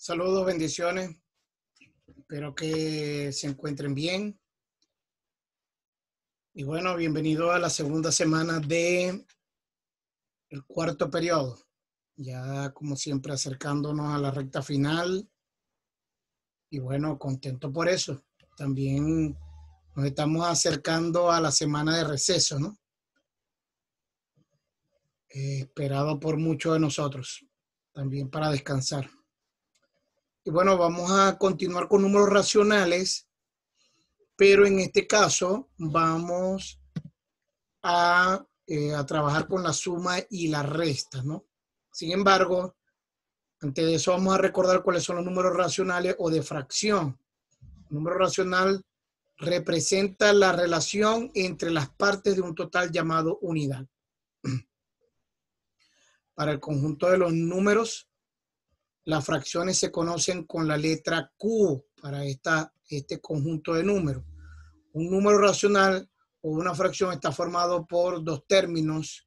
Saludos, bendiciones. Espero que se encuentren bien. Y bueno, bienvenido a la segunda semana de el cuarto periodo. Ya como siempre acercándonos a la recta final. Y bueno, contento por eso. También nos estamos acercando a la semana de receso, ¿no? Eh, esperado por muchos de nosotros, también para descansar. Y bueno, vamos a continuar con números racionales, pero en este caso vamos a, eh, a trabajar con la suma y la resta, ¿no? Sin embargo, antes de eso vamos a recordar cuáles son los números racionales o de fracción. Número racional representa la relación entre las partes de un total llamado unidad. Para el conjunto de los números, las fracciones se conocen con la letra Q para esta, este conjunto de números. Un número racional o una fracción está formado por dos términos.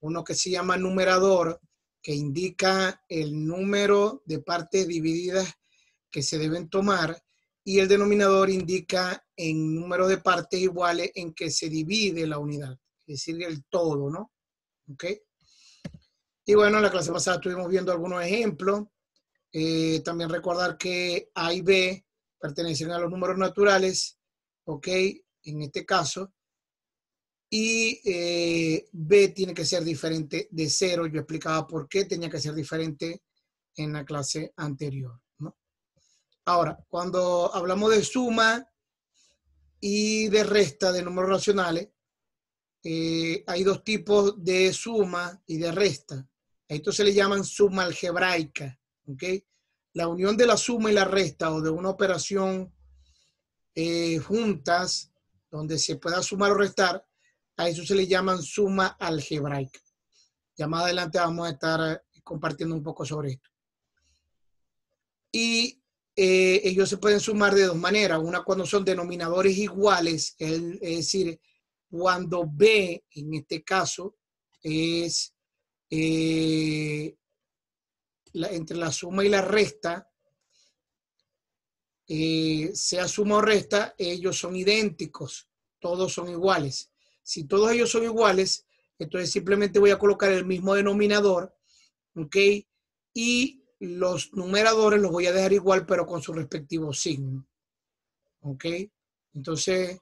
Uno que se llama numerador, que indica el número de partes divididas que se deben tomar, y el denominador indica en número de partes iguales en que se divide la unidad, es decir, el todo, ¿no? ¿Ok? Y bueno, en la clase pasada estuvimos viendo algunos ejemplos. Eh, también recordar que A y B pertenecen a los números naturales, ¿ok? En este caso. Y eh, B tiene que ser diferente de cero. Yo explicaba por qué tenía que ser diferente en la clase anterior. Ahora, cuando hablamos de suma y de resta de números racionales, eh, hay dos tipos de suma y de resta. A esto se le llaman suma algebraica. La unión de la suma y la resta o de una operación eh, juntas, donde se pueda sumar o restar, a eso se le llaman suma algebraica. Ya más adelante vamos a estar eh, compartiendo un poco sobre esto. Y eh, ellos se pueden sumar de dos maneras. Una cuando son denominadores iguales, es decir, cuando B, en este caso, es eh, entre la suma y la resta, eh, sea suma o resta, ellos son idénticos, todos son iguales. Si todos ellos son iguales, entonces simplemente voy a colocar el mismo denominador, ¿ok? Y los numeradores los voy a dejar igual, pero con su respectivo signo, ¿ok? Entonces,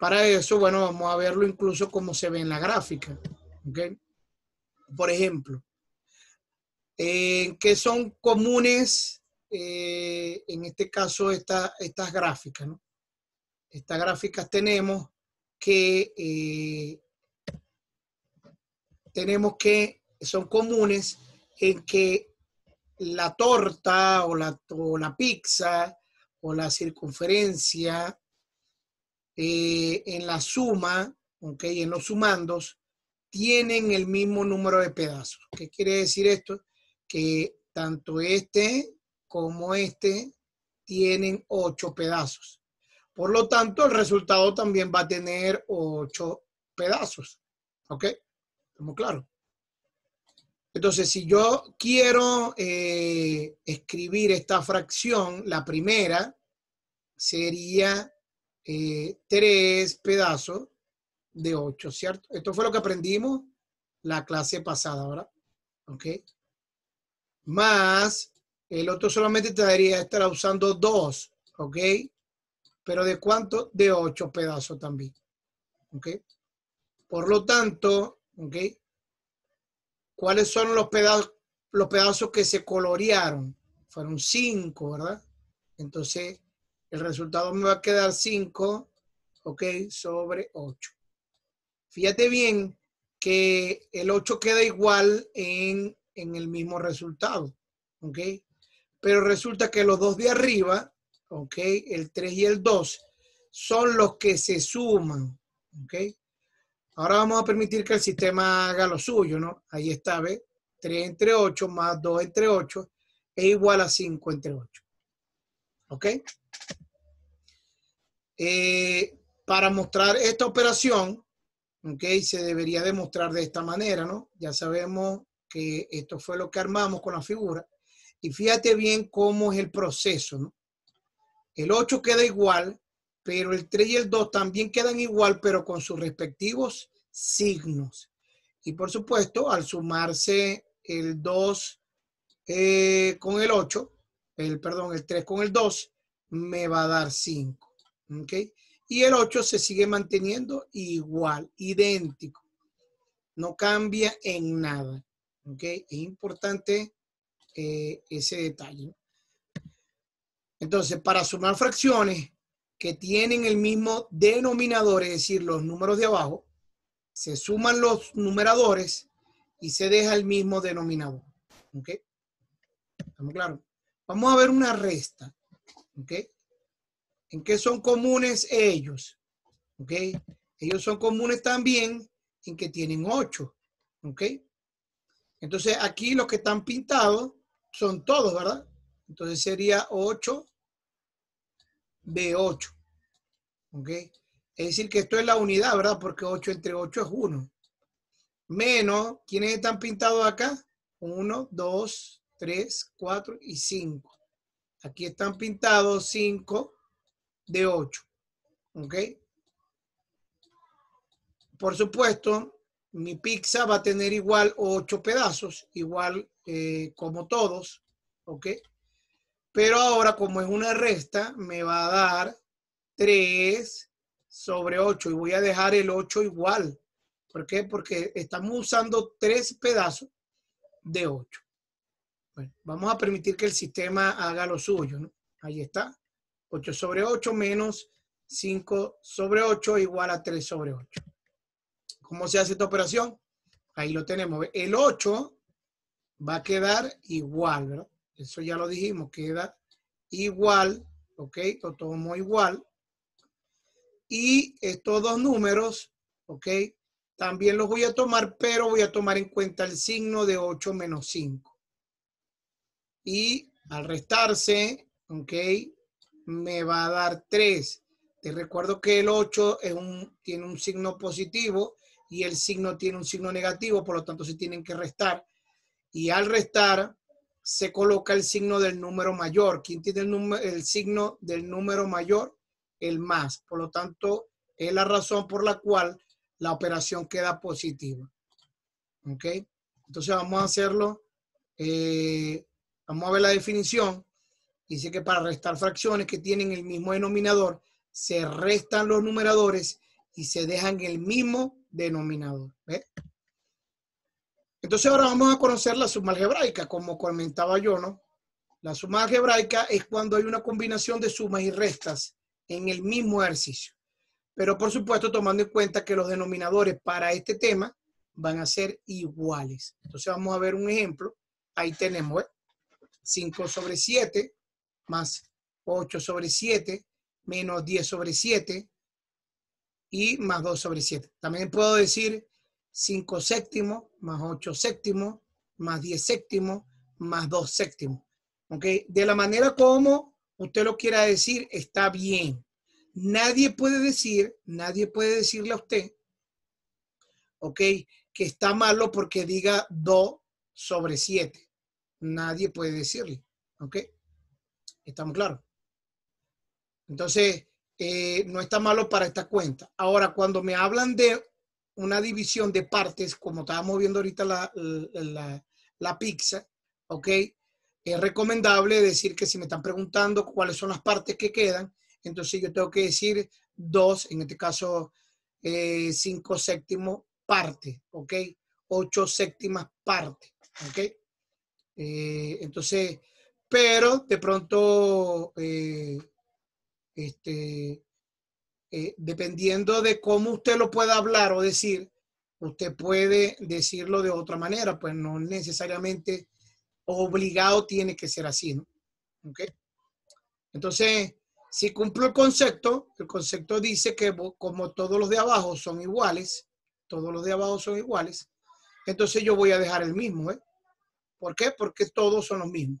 para eso, bueno, vamos a verlo incluso como se ve en la gráfica, ¿ok? Por ejemplo, eh, que son comunes, eh, en este caso, estas gráficas. Estas gráficas tenemos que, eh, tenemos que, son comunes en que la torta o la, o la pizza o la circunferencia en la suma, en los sumandos, tienen el mismo número de pedazos. ¿Qué quiere decir esto? Que tanto este como este tienen ocho pedazos. Por lo tanto, el resultado también va a tener ocho pedazos. ¿Ok? ¿Estamos claros? Entonces, si yo quiero eh, escribir esta fracción, la primera sería eh, tres pedazos de 8, ¿cierto? Esto fue lo que aprendimos la clase pasada, ¿verdad? ¿Ok? Más, el otro solamente te daría estar usando 2, ¿ok? Pero ¿de cuánto? De 8 pedazos también, ¿ok? Por lo tanto, ¿ok? ¿Cuáles son los pedazos, los pedazos que se colorearon? Fueron 5, ¿verdad? Entonces, el resultado me va a quedar 5, ¿ok? Sobre 8. Fíjate bien que el 8 queda igual en, el mismo resultado, ¿ok? Pero resulta que los dos de arriba, ¿ok? El 3 y el 2 son los que se suman, ¿ok? Ahora vamos a permitir que el sistema haga lo suyo, ¿no? Ahí está, ¿ve? 3 entre 8 más 2 entre 8 es igual a 5 entre 8. ¿Ok? Eh, para mostrar esta operación, ¿ok? Se debería demostrar de esta manera, ¿no? Ya sabemos que esto fue lo que armamos con la figura. Y fíjate bien cómo es el proceso, ¿no? El 8 queda igual, pero el 3 y el 2 también quedan igual, pero con sus respectivos signos. Y por supuesto, al sumarse el 2 eh, con el 8, el, perdón, el 3 con el 2, me va a dar 5. ¿Ok? Y el 8 se sigue manteniendo igual, idéntico. No cambia en nada. ¿Ok? Es importante eh, ese detalle. Entonces, para sumar fracciones que tienen el mismo denominador, es decir, los números de abajo, se suman los numeradores y se deja el mismo denominador. ¿Ok? ¿Estamos claros? Vamos a ver una resta. ¿Ok? ¿En qué son comunes ellos? ¿Ok? Ellos son comunes también en que tienen 8. ¿Ok? Entonces aquí los que están pintados son todos, ¿verdad? Entonces sería 8 de 8. ¿Ok? Es decir, que esto es la unidad, ¿verdad? Porque 8 entre 8 es 1. Menos, ¿quiénes están pintados acá? 1, 2, 3, 4 y 5. Aquí están pintados 5 de 8. ¿Ok? Por supuesto, mi pizza va a tener igual 8 pedazos, igual eh, como todos. ¿Ok? Pero ahora, como es una resta, me va a dar 3 sobre 8 y voy a dejar el 8 igual. ¿Por qué? Porque estamos usando tres pedazos de 8. Bueno, vamos a permitir que el sistema haga lo suyo. ¿no? Ahí está. 8 sobre 8 menos 5 sobre 8 igual a 3 sobre 8. ¿Cómo se hace esta operación? Ahí lo tenemos. El 8 va a quedar igual, ¿verdad? Eso ya lo dijimos, queda igual, ¿ok? Lo tomo igual y estos dos números, ¿ok? También los voy a tomar, pero voy a tomar en cuenta el signo de 8 menos 5. Y al restarse, ¿ok? Me va a dar 3. Te recuerdo que el 8 es un, tiene un signo positivo y el signo tiene un signo negativo, por lo tanto se tienen que restar. Y al restar, se coloca el signo del número mayor. ¿Quién tiene el, el signo del número mayor? el más. Por lo tanto, es la razón por la cual la operación queda positiva. ¿Ok? Entonces vamos a hacerlo. Eh, vamos a ver la definición. Dice que para restar fracciones que tienen el mismo denominador, se restan los numeradores y se dejan el mismo denominador. Entonces ahora vamos a conocer la suma algebraica, como comentaba yo, ¿no? La suma algebraica es cuando hay una combinación de sumas y restas en el mismo ejercicio. Pero por supuesto, tomando en cuenta que los denominadores para este tema van a ser iguales. Entonces vamos a ver un ejemplo. Ahí tenemos 5 sobre 7 más 8 sobre 7 menos 10 sobre 7 y más 2 sobre 7. También puedo decir 5 séptimos más 8 séptimos más 10 séptimos más 2 séptimos. ¿Ok? De la manera como usted lo quiera decir, está bien. Nadie puede decir, nadie puede decirle a usted, ok, que está malo porque diga 2 sobre 7. Nadie puede decirle, ok. ¿Estamos claros? Entonces, eh, no está malo para esta cuenta. Ahora, cuando me hablan de una división de partes, como estábamos viendo ahorita la, la, la pizza, ¿ok? es recomendable decir que si me están preguntando cuáles son las partes que quedan, entonces yo tengo que decir dos, en este caso eh, cinco séptimos partes, ¿ok? Ocho séptimas partes, ¿ok? Eh, entonces, pero de pronto, eh, este, dependiendo de cómo usted lo pueda hablar o decir, usted puede decirlo de otra manera, pues no necesariamente obligado tiene que ser así, ¿no? Entonces, si cumplo el concepto, el concepto dice que como todos los de abajo son iguales, todos los de abajo son iguales, entonces yo voy a dejar el mismo, ¿eh? ¿Por qué? Porque todos son los mismos.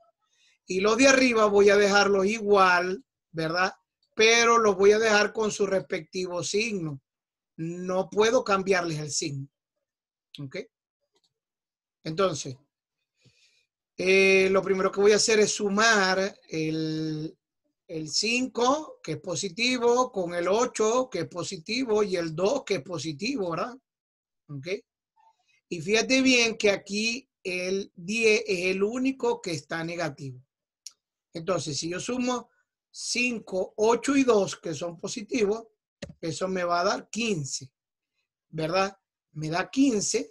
Y los de arriba voy a dejarlos igual, ¿verdad? Pero los voy a dejar con su respectivo signo. No puedo cambiarles el signo. ¿Ok? Entonces, Eh, lo primero que voy a hacer es sumar el, el 5, que es positivo, con el 8, que es positivo, y el 2, que es positivo, ¿verdad? ¿Ok? Y fíjate bien que aquí el 10 es el único que está negativo. Entonces, si yo sumo 5, 8 y 2, que son positivos, eso me va a dar 15, ¿verdad? Me da 15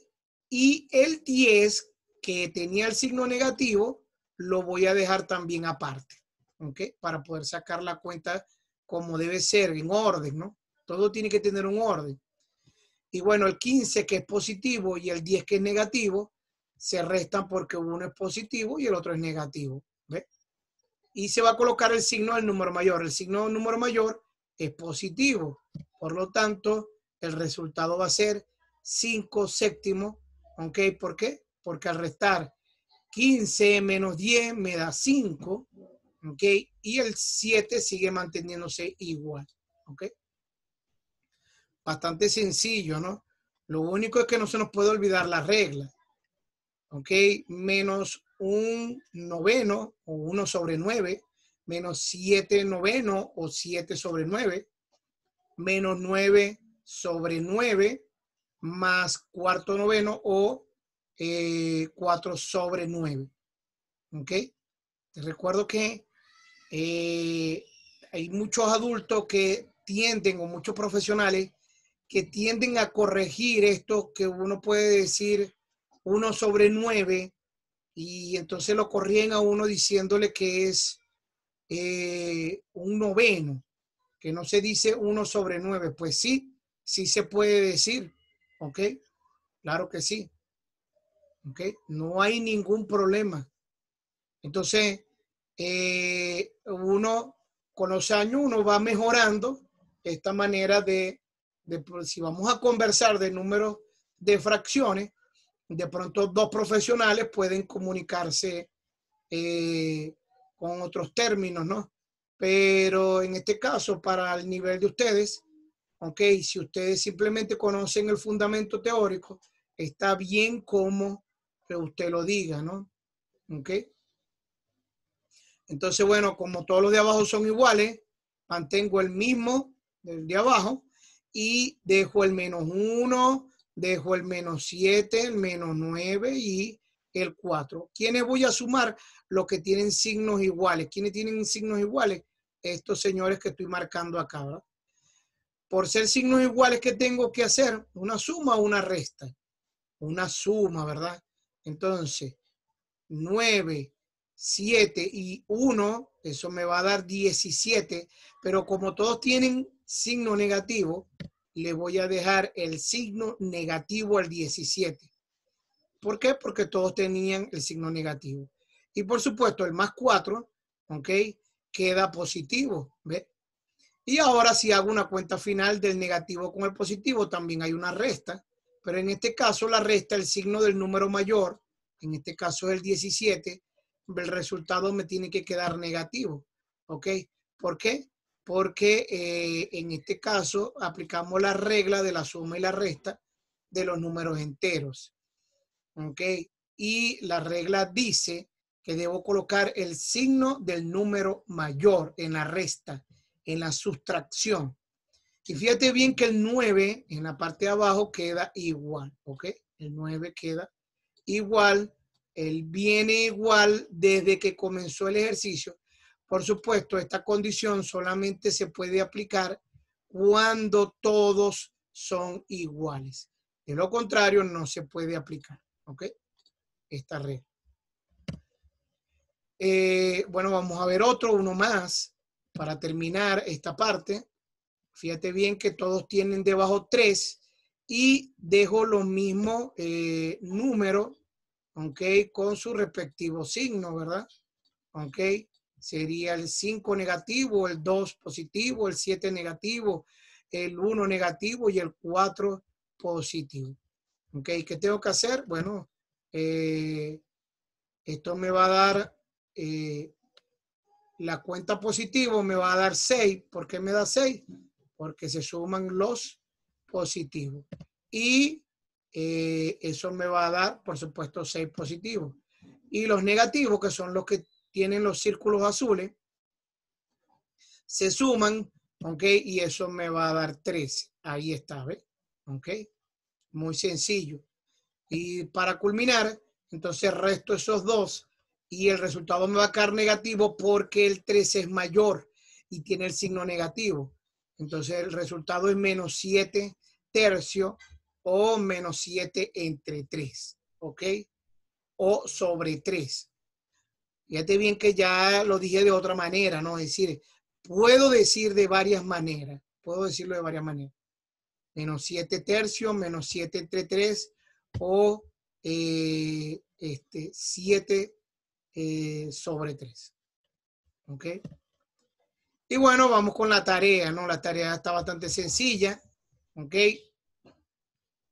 y el 10 que tenía el signo negativo, lo voy a dejar también aparte, ¿ok? Para poder sacar la cuenta como debe ser, en orden, ¿no? Todo tiene que tener un orden. Y bueno, el 15 que es positivo y el 10 que es negativo, se restan porque uno es positivo y el otro es negativo. Y se va a colocar el signo del número mayor. El signo del número mayor es positivo. Por lo tanto, el resultado va a ser 5 séptimos. ¿Ok? ¿Por qué? Porque al restar 15 menos 10 me da 5. ¿Ok? Y el 7 sigue manteniéndose igual. ¿Ok? Bastante sencillo, ¿no? Lo único es que no se nos puede olvidar la regla. ¿Ok? Menos un noveno o 1 sobre 9, menos 7 noveno o 7 sobre 9, menos 9 sobre 9, más cuarto noveno o eh, 4 sobre 9. ¿Ok? Te recuerdo que eh, hay muchos adultos que tienden, o muchos profesionales, que tienden a corregir esto que uno puede decir 1 sobre 9 y entonces lo corrían a uno diciéndole que es eh, un noveno, que no se dice 1 sobre 9. Pues sí, sí se puede decir, ¿ok? Claro que sí. ¿Ok? No hay ningún problema. Entonces, eh, uno con los años, uno va mejorando esta manera de, de, pues, si vamos a conversar de números de fracciones, de pronto dos profesionales pueden comunicarse eh, con otros términos, ¿no? Pero en este caso, para el nivel de ustedes, ok, si ustedes simplemente conocen el fundamento teórico, está bien como usted lo diga, ¿no? Ok. Entonces, bueno, como todos los de abajo son iguales, mantengo el mismo del de abajo y dejo el menos uno, dejo el menos 7, el menos 9 y el 4. ¿Quiénes voy a sumar? Los que tienen signos iguales. ¿Quiénes tienen signos iguales? Estos señores que estoy marcando acá, ¿verdad? Por ser signos iguales, ¿qué tengo que hacer? ¿Una suma o una resta? Una suma, ¿verdad? Entonces, 9, 7 y 1, eso me va a dar 17, pero como todos tienen signo negativo, le voy a dejar el signo negativo al 17. ¿Por qué? Porque todos tenían el signo negativo. Y por supuesto, el más 4, ¿ok? Queda positivo, ¿ve? Y ahora si hago una cuenta final del negativo con el positivo, también hay una resta. Pero en este caso, la resta, el signo del número mayor, en este caso el 17, el resultado me tiene que quedar negativo, ¿ok? ¿Por qué? Porque eh, en este caso aplicamos la regla de la suma y la resta de los números enteros. ¿Ok? Y la regla dice que debo colocar el signo del número mayor en la resta, en la sustracción. Y fíjate bien que el 9 en la parte de abajo queda igual, ¿ok? El 9 queda igual, él viene igual desde que comenzó el ejercicio por supuesto, esta condición solamente se puede aplicar cuando todos son iguales. De lo contrario, no se puede aplicar. ¿Ok? Esta regla. Eh, bueno, vamos a ver otro, uno más, para terminar esta parte. Fíjate bien que todos tienen debajo 3 y dejo los mismos eh, números, ¿ok? Con su respectivo signo, ¿verdad? ¿Ok? Sería el 5 negativo, el 2 positivo, el 7 negativo, el 1 negativo y el 4 positivo. ¿Ok? ¿Qué tengo que hacer? Bueno, eh, esto me va a dar, eh, la cuenta positivo me va a dar 6. ¿Por qué me da 6? Porque se suman los positivos. Y eh, eso me va a dar, por supuesto, 6 positivos. Y los negativos, que son los que tienen los círculos azules, se suman, ¿ok? Y eso me va a dar 13. Ahí está, ¿ves? ¿Ok? Muy sencillo. Y para culminar, entonces resto esos dos y el resultado me va a quedar negativo porque el 13 es mayor y tiene el signo negativo. Entonces el resultado es menos 7 tercio o menos 7 entre 3, ¿ok? O sobre 3. Fíjate bien que ya lo dije de otra manera, ¿no? Es decir, puedo decir de varias maneras, puedo decirlo de varias maneras. Menos 7 tercios, menos 7 entre 3 o eh, este, 7 eh, sobre 3. ¿Ok? Y bueno, vamos con la tarea, ¿no? La tarea está bastante sencilla. ¿Ok?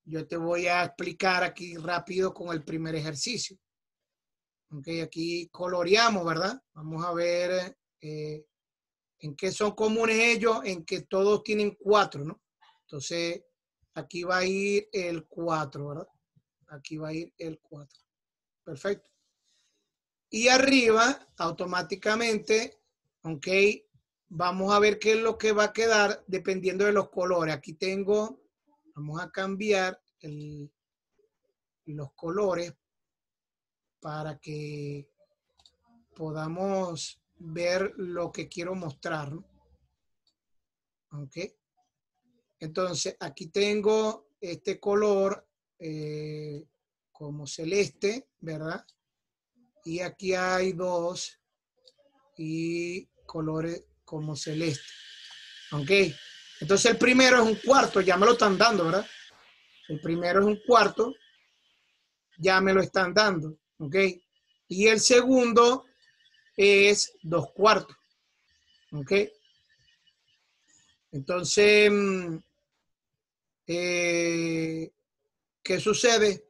Yo te voy a explicar aquí rápido con el primer ejercicio. Ok, aquí coloreamos, ¿verdad? Vamos a ver eh, en qué son comunes ellos, en que todos tienen cuatro, ¿no? Entonces, aquí va a ir el 4, ¿verdad? Aquí va a ir el 4. Perfecto. Y arriba, automáticamente, ok, vamos a ver qué es lo que va a quedar dependiendo de los colores. Aquí tengo, vamos a cambiar los colores para que podamos ver lo que quiero mostrar. Ok. Entonces, aquí tengo este color eh, como celeste, ¿verdad? Y aquí hay dos y colores como celeste. ¿Ok? Entonces el primero es un cuarto, ya me lo están dando, ¿verdad? El primero es un cuarto, ya me lo están dando. ¿Ok? Y el segundo es dos cuartos. ¿Ok? Entonces, mm, eh, ¿qué sucede?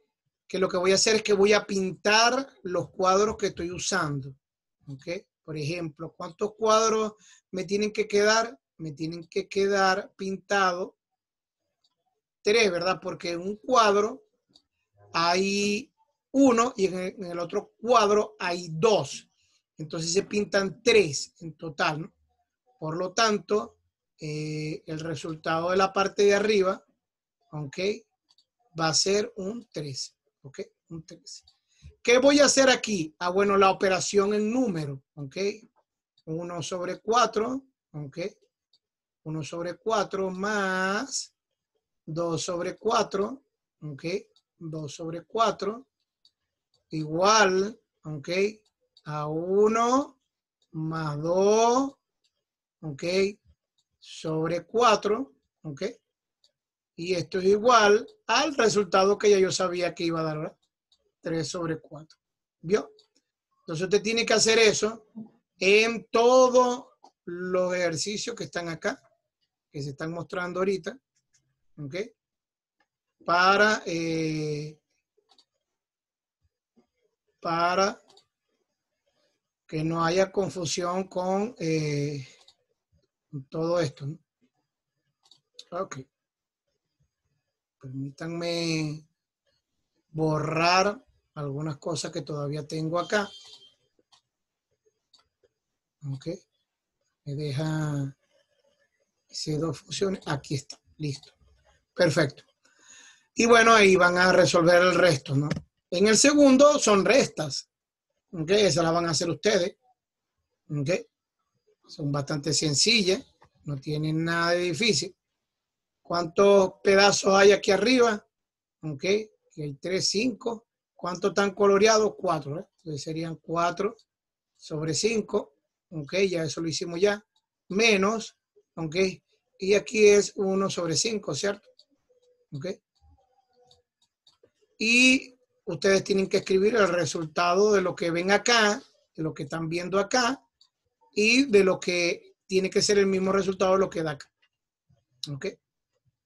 Que lo que voy a hacer es que voy a pintar los cuadros que estoy usando. ¿Ok? Por ejemplo, ¿cuántos cuadros me tienen que quedar? Me tienen que quedar pintado tres, ¿verdad? Porque un cuadro hay uno y en el otro cuadro hay dos. Entonces se pintan tres en total. ¿no? Por lo tanto, eh, el resultado de la parte de arriba, ¿ok? Va a ser un 3, ¿ok? Un 3. ¿Qué voy a hacer aquí? Ah, bueno, la operación en número, ¿ok? 1 sobre 4, ¿ok? 1 sobre 4 más 2 sobre 4, ¿ok? 2 sobre 4 igual, ¿ok? A 1 más 2, ¿ok? Sobre 4, ¿ok? Y esto es igual al resultado que ya yo sabía que iba a dar, ¿verdad? 3 sobre 4. ¿Vio? Entonces usted tiene que hacer eso en todos los ejercicios que están acá, que se están mostrando ahorita. ¿Ok? Para, eh, para que no haya confusión con eh, todo esto. ¿no? Ok. Permítanme borrar algunas cosas que todavía tengo acá. Ok. Me deja c dos funciones. Aquí está. Listo. Perfecto. Y bueno, ahí van a resolver el resto, ¿no? En el segundo son restas. Ok. Esas las van a hacer ustedes. Ok. Son bastante sencillas. No tienen nada de difícil. ¿Cuántos pedazos hay aquí arriba? Ok. Aquí hay 3, 5. ¿Cuántos están coloreados? 4. ¿eh? Entonces serían 4 sobre 5. Ok, ya eso lo hicimos ya. Menos, ok. Y aquí es 1 sobre 5, ¿cierto? Ok. Y ustedes tienen que escribir el resultado de lo que ven acá, de lo que están viendo acá y de lo que tiene que ser el mismo resultado de lo que da acá. ¿Ok?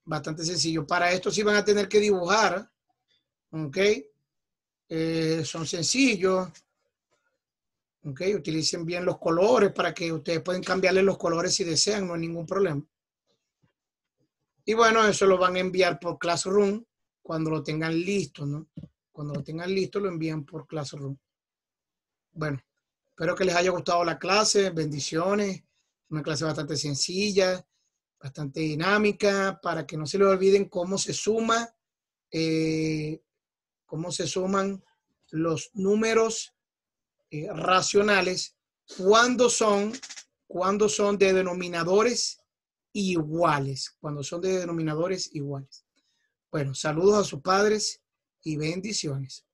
Bastante sencillo. Para esto sí van a tener que dibujar ¿ok? Eh, son sencillos, ¿ok? Utilicen bien los colores para que ustedes pueden cambiarle los colores si desean, no hay ningún problema. Y bueno, eso lo van a enviar por Classroom cuando lo tengan listo, ¿no? Cuando lo tengan listo lo envían por Classroom. bueno, espero que les haya gustado la clase. Bendiciones. Una clase bastante sencilla, bastante dinámica, para que no se les olviden cómo se suma, eh, cómo se suman los números eh, racionales cuando son, cuando son de denominadores iguales, cuando son de denominadores iguales. Bueno, saludos a sus padres y bendiciones.